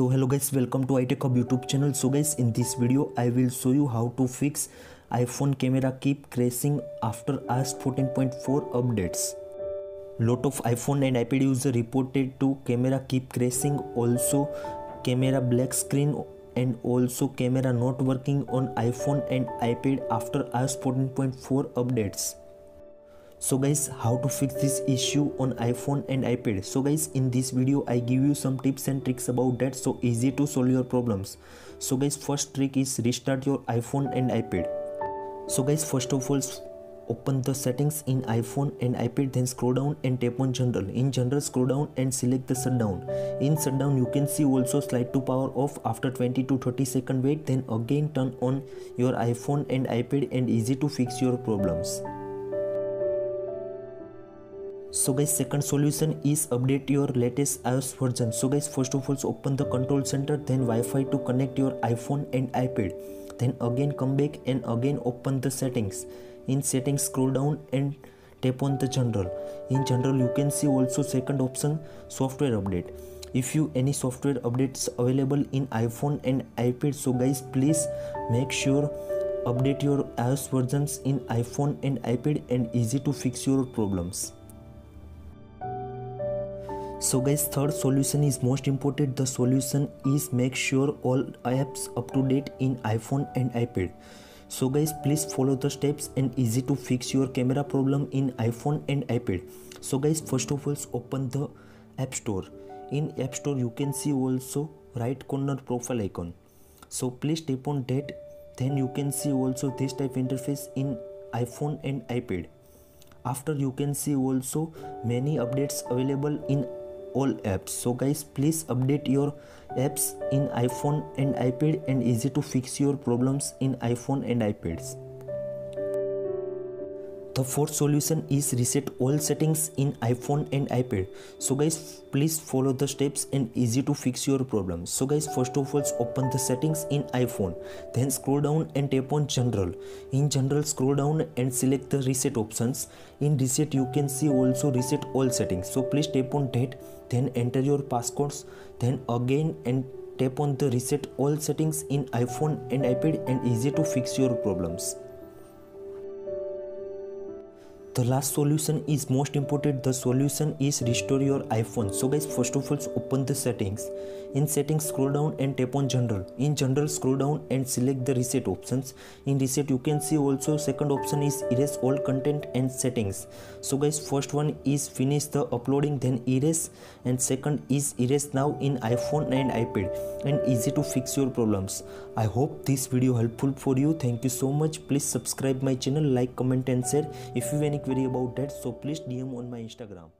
so hello guys welcome to itech hub youtube channel. So guys in this video i will show you how to fix iphone camera keep crashing after iOS 14.4 updates. Lot of iphone and ipad user reported to camera keep crashing. Also camera black screen and also camera not working on iphone and ipad after iOS 14.4 updates. So guys how to fix this issue on iphone and ipad? So guys in this video i give you some tips and tricks about that so easy to solve your problems. So guys first trick is restart your iphone and ipad. So guys first of all open the settings in iphone and ipad then scroll down and tap on general. In general scroll down and select the shutdown in shutdown you can see also slide to power off after 20 to 30 second wait then again turn on your iphone and ipad and easy to fix your problems. So guys second solution is update your latest ios version. So guys first of all open the control center then wi-fi to connect your iphone and ipad then again come back and again open the settings. In settings scroll down and tap on the general. In general you can see also second option software update. If you any software updates available in iphone and ipad so guys please make sure update your ios versions in iphone and ipad and easy to fix your problems so guys third solution is most important. The solution is make sure all apps up to date in iphone and ipad. So guys please follow the steps and easy to fix your camera problem in iphone and ipad. So guys first of all open the app store. In app store you can see also right corner profile icon. So please tap on that. Then you can see also this type interface in iphone and ipad. After you can see also many updates available in all apps. So guys please update your apps in iphone and ipad and easy to fix your problems in iphone and ipads the fourth solution is reset all settings in iphone and ipad. So guys please follow the steps and easy to fix your problem. So guys first of all open the settings in iphone. Then scroll down and tap on general. In general scroll down and select the reset options. In reset you can see also reset all settings. So please tap on that then enter your passcodes then again and tap on the reset all settings in iphone and ipad and easy to fix your problems the last solution is most important. The solution is restore your iphone. So guys first of all open the settings. In settings scroll down and tap on general. In general scroll down and select the reset options. In reset you can see also second option is erase all content and settings. So guys first one is finish the uploading then erase. And second is erase now in iphone and ipad. And easy to fix your problems. I hope this video helpful for you. Thank you so much. Please subscribe my channel like comment and share. If you have query about that so please dm on my instagram